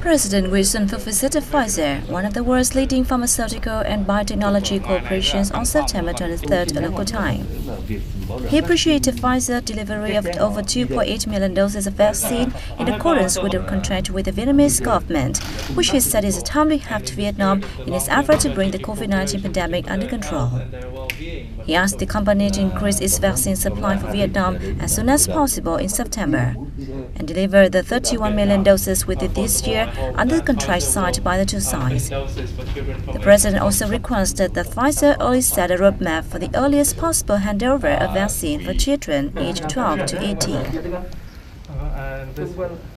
President Wilson will visit Pfizer, one of the world's leading pharmaceutical and biotechnology corporations, on September 23rd local time. He appreciated Pfizer's delivery of over 2.8 million doses of vaccine in accordance with the contract with the Vietnamese government, which he said is a timely help to Vietnam in its effort to bring the COVID-19 pandemic under control. He asked the company to increase its vaccine supply for Vietnam as soon as possible in September and deliver the 31 million doses within this year under the contract signed by the two sides. The president also requested that Pfizer early set a roadmap for the earliest possible handover of vaccine for children aged 12 to 18. Uh,